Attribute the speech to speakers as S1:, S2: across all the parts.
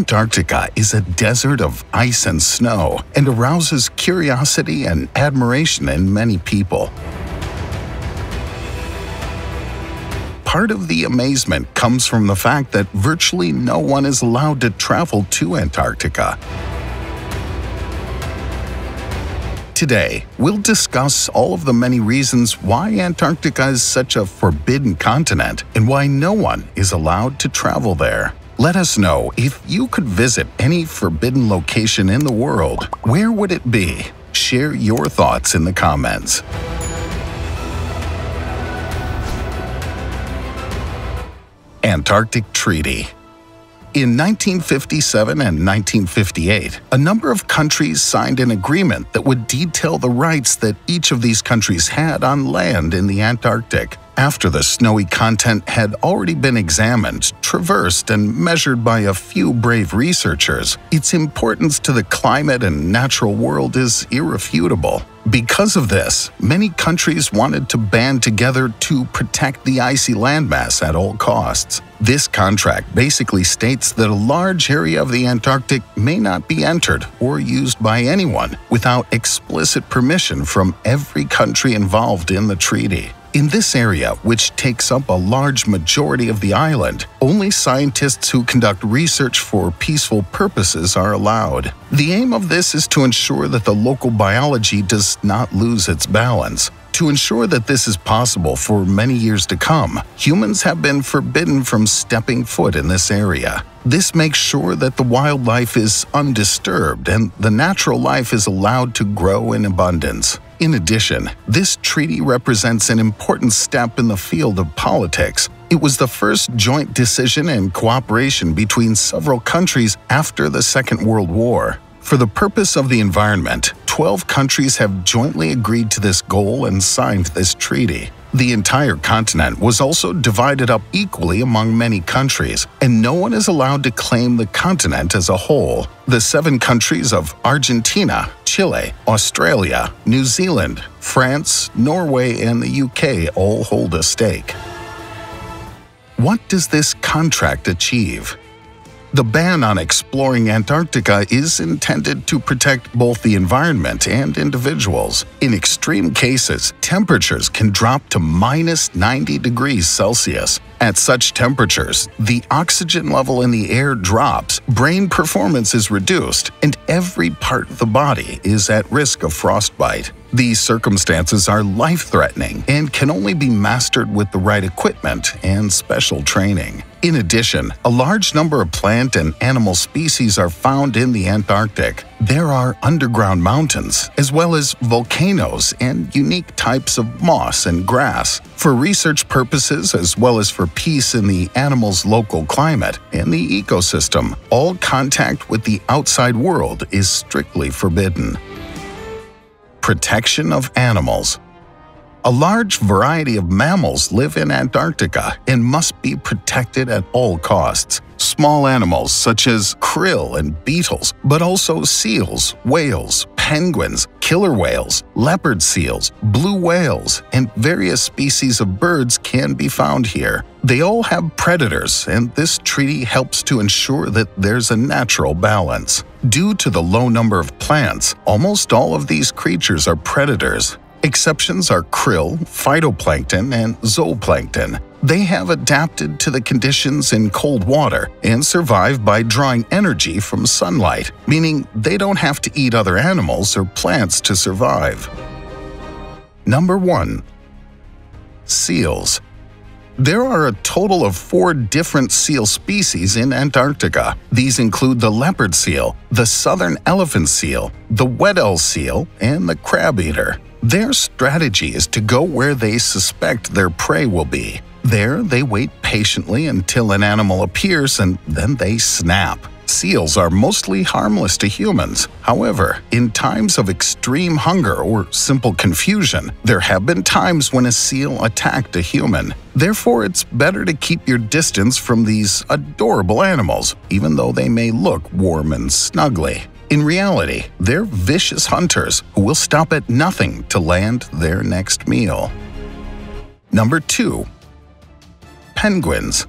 S1: Antarctica is a desert of ice and snow and arouses curiosity and admiration in many people. Part of the amazement comes from the fact that virtually no one is allowed to travel to Antarctica. Today, we'll discuss all of the many reasons why Antarctica is such a forbidden continent and why no one is allowed to travel there. Let us know if you could visit any forbidden location in the world, where would it be? Share your thoughts in the comments. Antarctic Treaty in 1957 and 1958, a number of countries signed an agreement that would detail the rights that each of these countries had on land in the Antarctic. After the snowy content had already been examined, traversed, and measured by a few brave researchers, its importance to the climate and natural world is irrefutable. Because of this, many countries wanted to band together to protect the icy landmass at all costs. This contract basically states that a large area of the Antarctic may not be entered or used by anyone without explicit permission from every country involved in the treaty. In this area, which takes up a large majority of the island, only scientists who conduct research for peaceful purposes are allowed. The aim of this is to ensure that the local biology does not lose its balance. To ensure that this is possible for many years to come, humans have been forbidden from stepping foot in this area. This makes sure that the wildlife is undisturbed and the natural life is allowed to grow in abundance. In addition, this treaty represents an important step in the field of politics. It was the first joint decision and cooperation between several countries after the Second World War. For the purpose of the environment, 12 countries have jointly agreed to this goal and signed this treaty. The entire continent was also divided up equally among many countries, and no one is allowed to claim the continent as a whole. The seven countries of Argentina, Chile, Australia, New Zealand, France, Norway, and the UK all hold a stake. What does this contract achieve? The ban on exploring Antarctica is intended to protect both the environment and individuals. In extreme cases, temperatures can drop to minus 90 degrees Celsius. At such temperatures, the oxygen level in the air drops, brain performance is reduced, and every part of the body is at risk of frostbite. These circumstances are life-threatening and can only be mastered with the right equipment and special training. In addition, a large number of plant and animal species are found in the Antarctic. There are underground mountains, as well as volcanoes and unique types of moss and grass. For research purposes, as well as for peace in the animal's local climate and the ecosystem, all contact with the outside world is strictly forbidden. Protection of animals a large variety of mammals live in Antarctica and must be protected at all costs. Small animals such as krill and beetles, but also seals, whales, penguins, killer whales, leopard seals, blue whales, and various species of birds can be found here. They all have predators, and this treaty helps to ensure that there's a natural balance. Due to the low number of plants, almost all of these creatures are predators, Exceptions are krill, phytoplankton, and zooplankton. They have adapted to the conditions in cold water and survive by drawing energy from sunlight, meaning they don't have to eat other animals or plants to survive. Number 1. Seals there are a total of four different seal species in Antarctica. These include the leopard seal, the southern elephant seal, the Weddell seal, and the crab eater. Their strategy is to go where they suspect their prey will be. There, they wait patiently until an animal appears and then they snap. Seals are mostly harmless to humans. However, in times of extreme hunger or simple confusion, there have been times when a seal attacked a human. Therefore, it's better to keep your distance from these adorable animals, even though they may look warm and snuggly. In reality, they're vicious hunters who will stop at nothing to land their next meal. Number 2. Penguins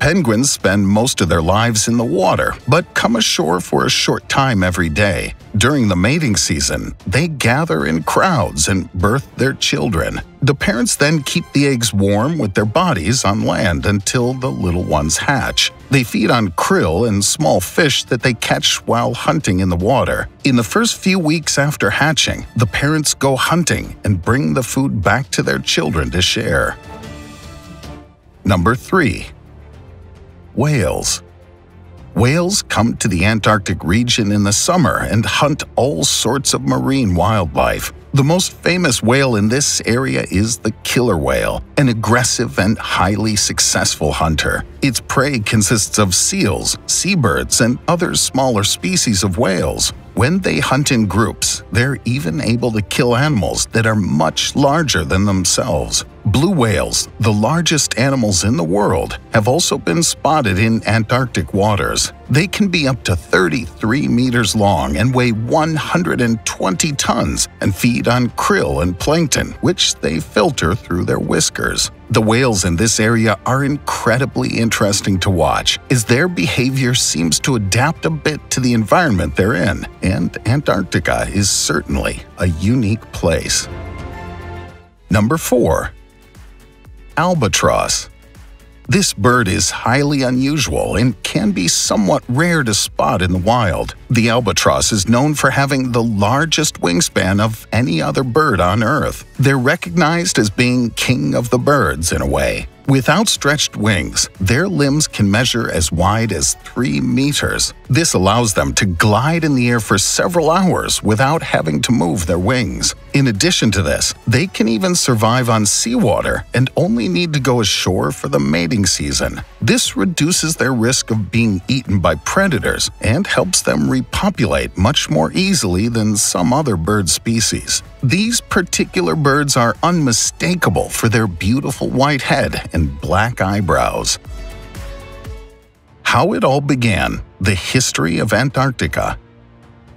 S1: Penguins spend most of their lives in the water, but come ashore for a short time every day. During the mating season, they gather in crowds and birth their children. The parents then keep the eggs warm with their bodies on land until the little ones hatch. They feed on krill and small fish that they catch while hunting in the water. In the first few weeks after hatching, the parents go hunting and bring the food back to their children to share. Number 3. Whales Whales come to the Antarctic region in the summer and hunt all sorts of marine wildlife. The most famous whale in this area is the killer whale, an aggressive and highly successful hunter. Its prey consists of seals, seabirds, and other smaller species of whales. When they hunt in groups, they're even able to kill animals that are much larger than themselves. Blue whales, the largest animals in the world, have also been spotted in Antarctic waters. They can be up to 33 meters long and weigh 120 tons and feed on krill and plankton, which they filter through their whiskers. The whales in this area are incredibly interesting to watch, as their behavior seems to adapt a bit to the environment they're in, and Antarctica is certainly a unique place. Number 4. Albatross this bird is highly unusual and can be somewhat rare to spot in the wild. The albatross is known for having the largest wingspan of any other bird on Earth. They're recognized as being king of the birds in a way. With outstretched wings, their limbs can measure as wide as 3 meters. This allows them to glide in the air for several hours without having to move their wings. In addition to this, they can even survive on seawater and only need to go ashore for the mating season. This reduces their risk of being eaten by predators and helps them repopulate much more easily than some other bird species. These particular birds are unmistakable for their beautiful white head and black eyebrows. How it all began, the history of Antarctica.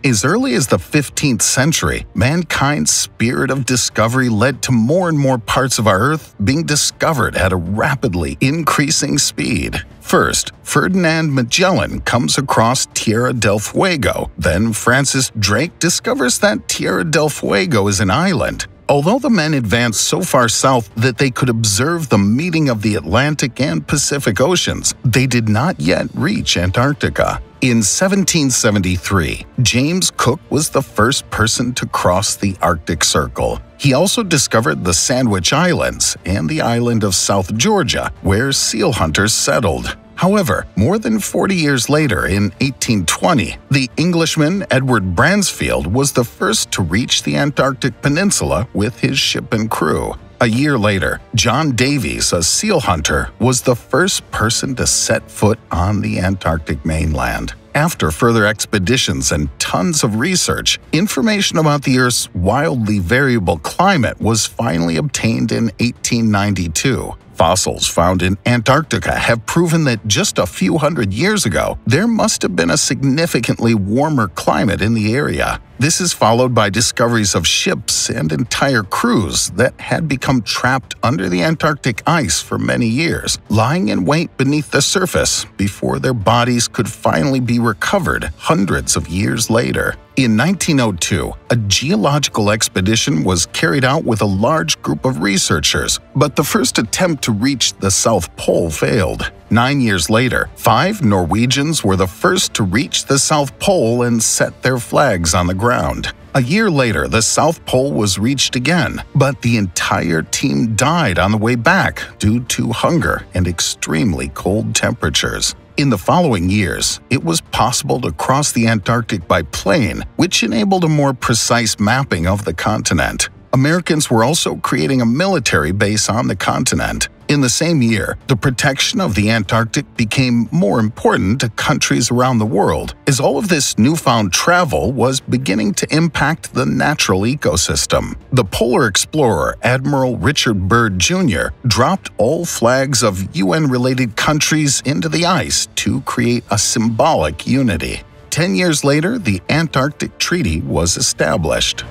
S1: As early as the 15th century, mankind's spirit of discovery led to more and more parts of our Earth being discovered at a rapidly increasing speed. First, Ferdinand Magellan comes across Tierra del Fuego. Then Francis Drake discovers that Tierra del Fuego is an island. Although the men advanced so far south that they could observe the meeting of the Atlantic and Pacific Oceans, they did not yet reach Antarctica. In 1773, James Cook was the first person to cross the Arctic Circle. He also discovered the Sandwich Islands and the island of South Georgia, where seal hunters settled. However, more than 40 years later, in 1820, the Englishman Edward Bransfield was the first to reach the Antarctic Peninsula with his ship and crew. A year later, John Davies, a seal hunter, was the first person to set foot on the Antarctic mainland. After further expeditions and tons of research, information about the Earth's wildly variable climate was finally obtained in 1892. Fossils found in Antarctica have proven that just a few hundred years ago, there must have been a significantly warmer climate in the area. This is followed by discoveries of ships and entire crews that had become trapped under the Antarctic ice for many years, lying in wait beneath the surface before their bodies could finally be recovered hundreds of years later. In 1902, a geological expedition was carried out with a large group of researchers, but the first attempt to reach the South Pole failed. Nine years later, five Norwegians were the first to reach the South Pole and set their flags on the ground. A year later, the South Pole was reached again, but the entire team died on the way back due to hunger and extremely cold temperatures. In the following years, it was possible to cross the Antarctic by plane, which enabled a more precise mapping of the continent. Americans were also creating a military base on the continent. In the same year, the protection of the Antarctic became more important to countries around the world, as all of this newfound travel was beginning to impact the natural ecosystem. The polar explorer Admiral Richard Byrd Jr. dropped all flags of UN-related countries into the ice to create a symbolic unity. Ten years later, the Antarctic Treaty was established.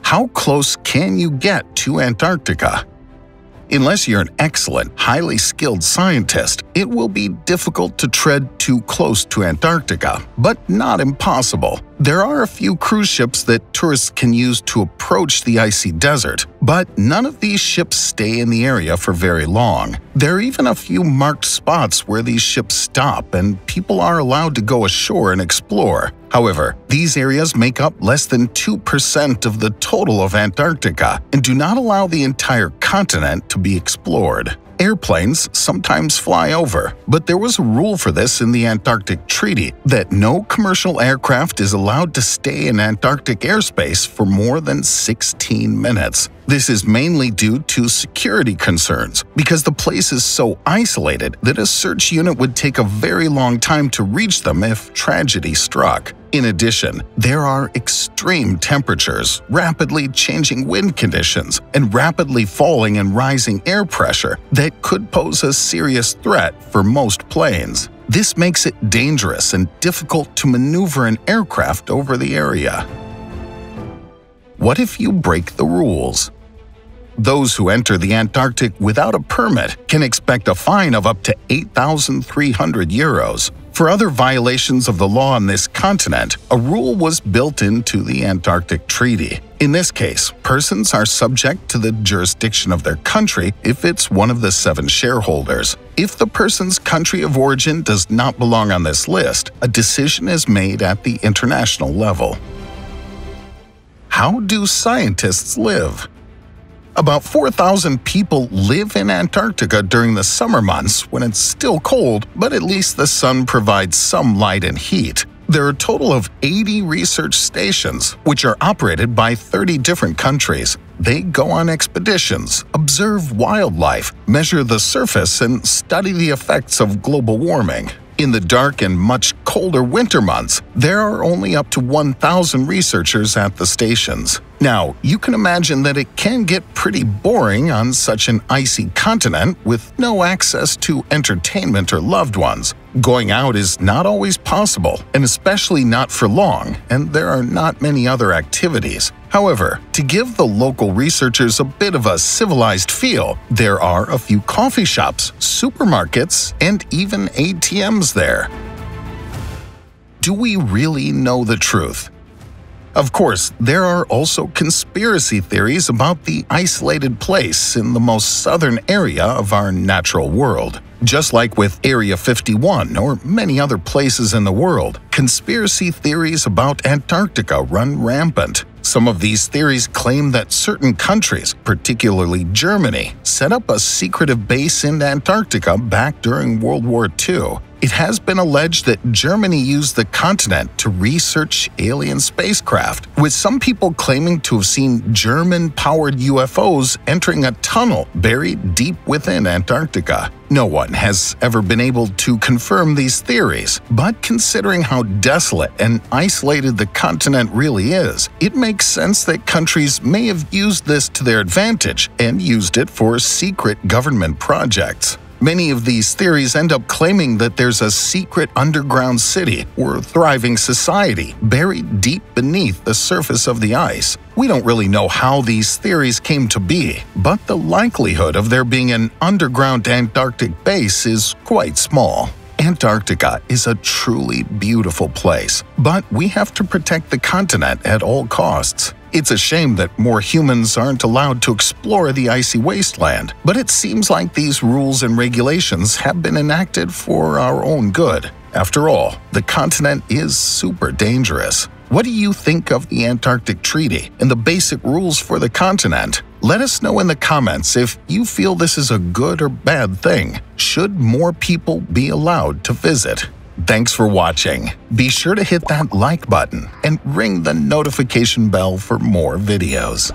S1: How close can you get to Antarctica? Unless you're an excellent, highly skilled scientist, it will be difficult to tread too close to Antarctica, but not impossible. There are a few cruise ships that tourists can use to approach the icy desert, but none of these ships stay in the area for very long. There are even a few marked spots where these ships stop and people are allowed to go ashore and explore. However, these areas make up less than 2% of the total of Antarctica and do not allow the entire continent to be explored. Airplanes sometimes fly over, but there was a rule for this in the Antarctic Treaty that no commercial aircraft is allowed to stay in Antarctic airspace for more than 16 minutes. This is mainly due to security concerns, because the place is so isolated that a search unit would take a very long time to reach them if tragedy struck. In addition, there are extreme temperatures, rapidly changing wind conditions, and rapidly falling and rising air pressure that could pose a serious threat for most planes. This makes it dangerous and difficult to maneuver an aircraft over the area. What if you break the rules? Those who enter the Antarctic without a permit can expect a fine of up to 8,300 euros. For other violations of the law on this continent, a rule was built into the Antarctic Treaty. In this case, persons are subject to the jurisdiction of their country if it's one of the seven shareholders. If the person's country of origin does not belong on this list, a decision is made at the international level. How do scientists live? About 4,000 people live in Antarctica during the summer months when it's still cold, but at least the sun provides some light and heat. There are a total of 80 research stations, which are operated by 30 different countries. They go on expeditions, observe wildlife, measure the surface, and study the effects of global warming. In the dark and much colder winter months, there are only up to 1,000 researchers at the stations. Now, you can imagine that it can get pretty boring on such an icy continent with no access to entertainment or loved ones. Going out is not always possible, and especially not for long, and there are not many other activities. However, to give the local researchers a bit of a civilized feel, there are a few coffee shops, supermarkets, and even ATMs there. Do we really know the truth? Of course, there are also conspiracy theories about the isolated place in the most southern area of our natural world. Just like with Area 51 or many other places in the world, conspiracy theories about Antarctica run rampant. Some of these theories claim that certain countries, particularly Germany, set up a secretive base in Antarctica back during World War II. It has been alleged that Germany used the continent to research alien spacecraft, with some people claiming to have seen German powered UFOs entering a tunnel buried deep within Antarctica. No one has ever been able to confirm these theories, but considering how desolate and isolated the continent really is, it makes sense that countries may have used this to their advantage and used it for secret government projects. Many of these theories end up claiming that there's a secret underground city or thriving society buried deep beneath the surface of the ice. We don't really know how these theories came to be, but the likelihood of there being an underground Antarctic base is quite small. Antarctica is a truly beautiful place, but we have to protect the continent at all costs. It's a shame that more humans aren't allowed to explore the icy wasteland, but it seems like these rules and regulations have been enacted for our own good. After all, the continent is super dangerous. What do you think of the Antarctic Treaty and the basic rules for the continent? Let us know in the comments if you feel this is a good or bad thing. Should more people be allowed to visit? Thanks for watching. Be sure to hit that like button and ring the notification bell for more videos.